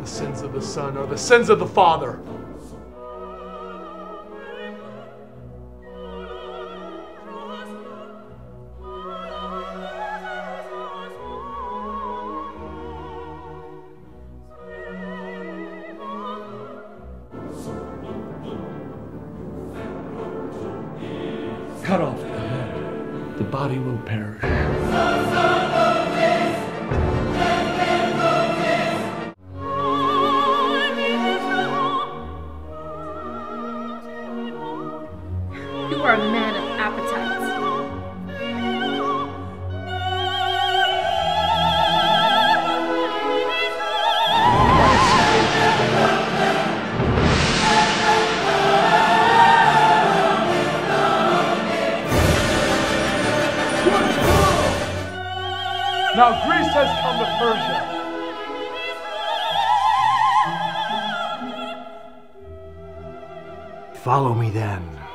The sins of the Son are the sins of the Father. Cut off the head. The body will perish. You are a man of appetites. Now Greece has come to Persia. Follow me then.